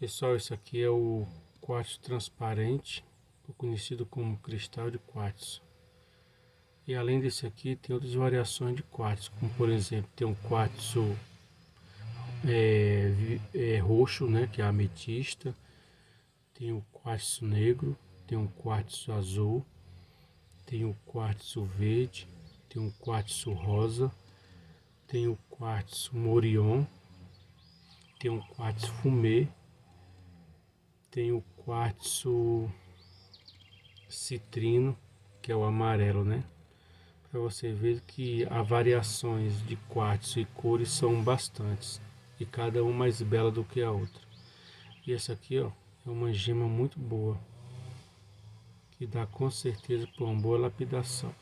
Pessoal, esse aqui é o quartzo transparente, conhecido como cristal de quartzo. E além desse aqui, tem outras variações de quartzo, como por exemplo, tem um quartzo é, é, roxo, né, que é ametista, tem o quartzo negro, tem um quartzo azul, tem o quartzo verde, tem um quartzo rosa, tem o quartzo morion, tem um quartzo fumê, tem o quartzo citrino, que é o amarelo, né? Para você ver que há variações de quartzo e cores são bastantes, e cada uma mais bela do que a outra. E essa aqui, ó, é uma gema muito boa, que dá com certeza para uma boa lapidação.